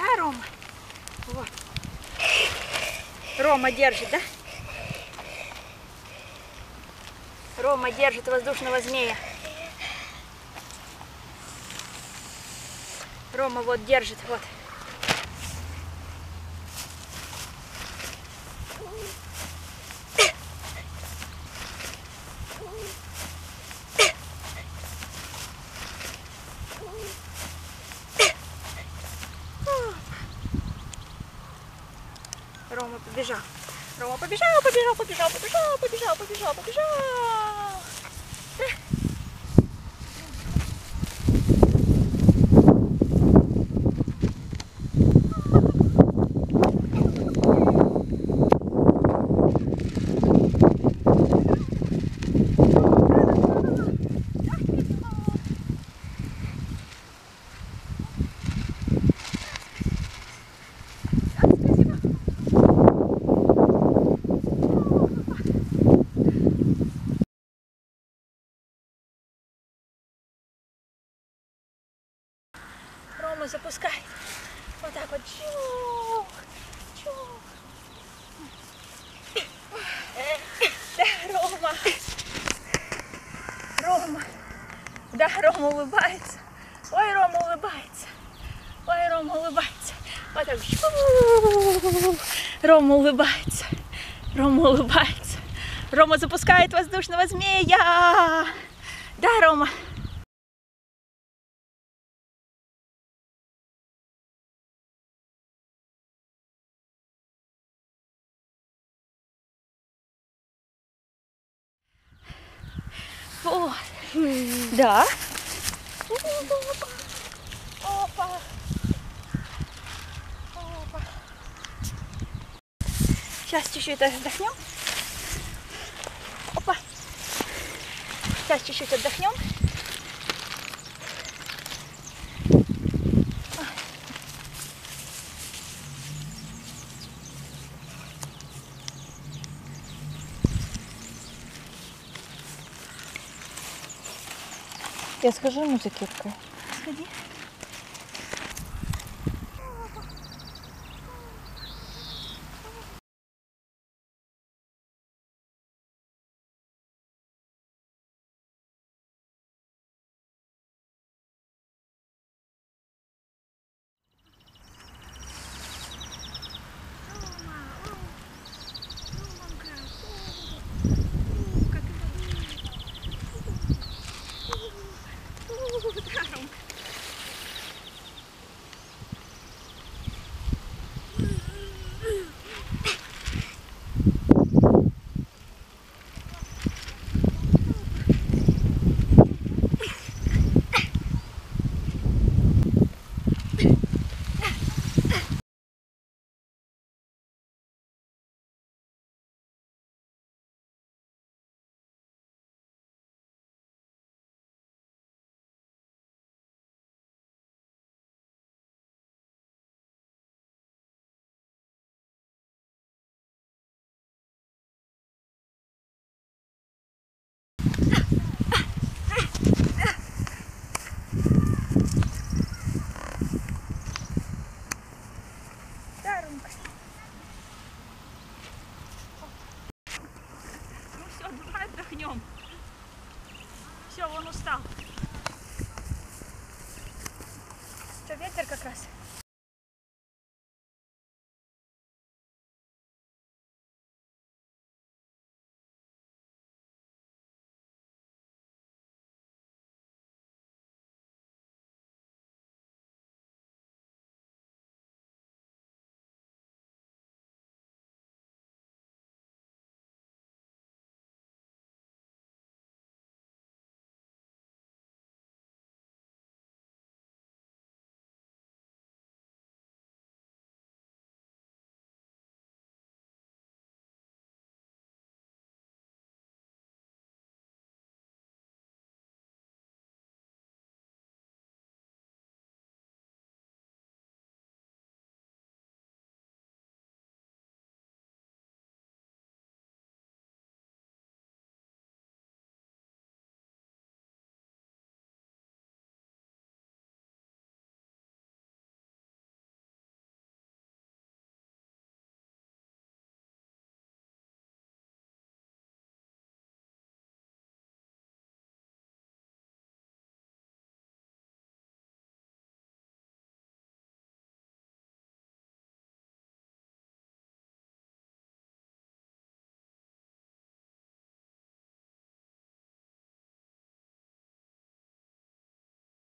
Да, Рома? Вот. Рома держит, да? Рома держит воздушного змея. Рома вот держит, вот. Рома побежал. Рома побежал, побежал, побежал, побежал, побежал, побежал, побежал. Рома запускай. Вот так вот. Чух, чух. Да, Рома. Рома. Да, Рома улыбается. Ой, Рома улыбается. Ой, Рома улыбается. Вот так. Чух. Рома улыбается. Рома улыбается. Рома запускает воздушного змея. Да, Рома. Вот. Да. Опа. Опа. Сейчас чуть-чуть отдохнем. Опа. Сейчас чуть-чуть отдохнем. Я схожу ему за кепкой. Сходи. Да, Ромка. Ну все, отдохнем. Все, он устал. Что, ветер как раз?